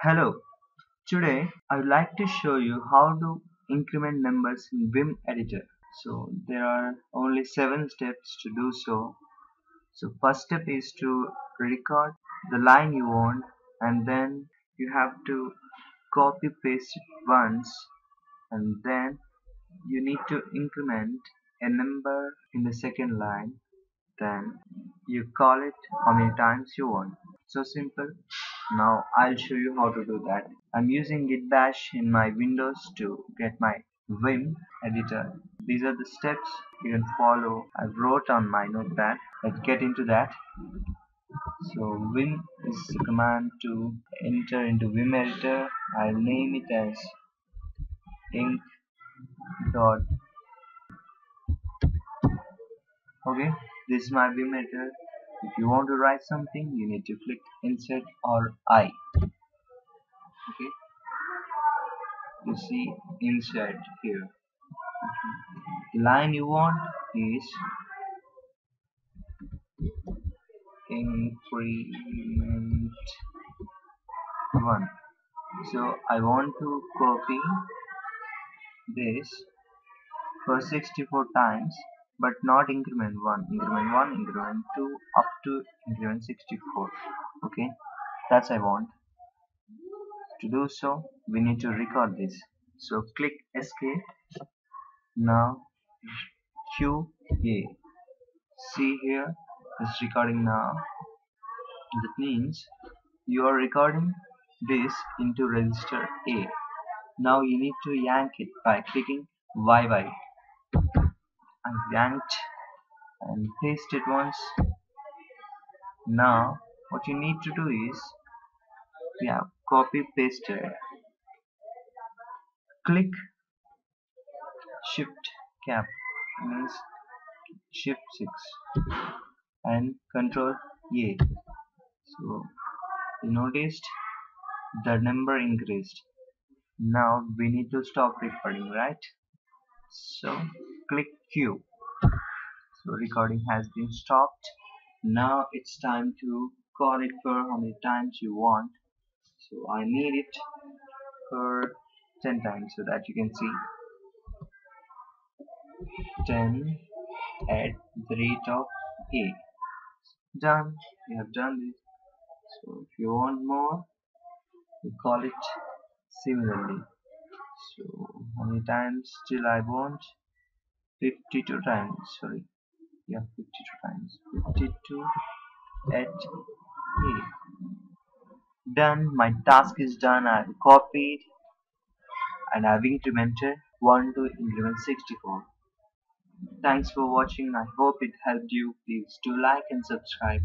Hello, today I would like to show you how to increment numbers in Vim editor. So there are only seven steps to do so. So first step is to record the line you want and then you have to copy paste it once and then you need to increment a number in the second line then you call it how many times you want so simple now I'll show you how to do that. I'm using git bash in my windows to get my vim editor. These are the steps you can follow. I wrote on my notepad. Let's get into that. So vim is the command to enter into vim editor. I'll name it as ink dot okay this is my vim editor if you want to write something you need to click insert or I. Okay. You see insert here. Okay. the line you want is increment 1 so I want to copy this for 64 times but not increment 1 increment 1 increment 2 up to increment 64 okay? That's I want to do so we need to record this. So click escape. Now Q A. See here it's recording now. That means you are recording this into register A. Now you need to yank it by clicking YY I yanked and paste it once. Now what you need to do is yeah copy paste it. Click shift cap means shift 6 and control A. So you noticed the number increased. Now we need to stop recording right? So click Q. So recording has been stopped. Now it's time to call it for how many times you want. So I need it for 10 times so that you can see. 10 at the rate of A. Done. You have done this. So if you want more you call it similarly. So how many times still I want 52 times sorry. Yeah 52 times. 52 at A. Done. My task is done. I've copied and I've incremented 1 to increment 64 thanks for watching. I hope it helped you. Please do like and subscribe